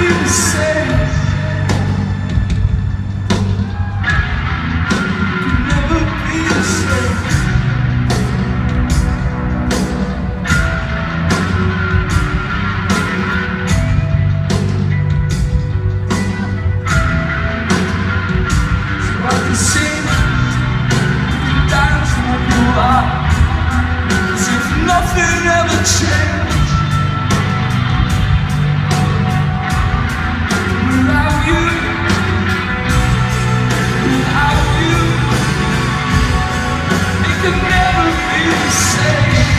you say. never be the same.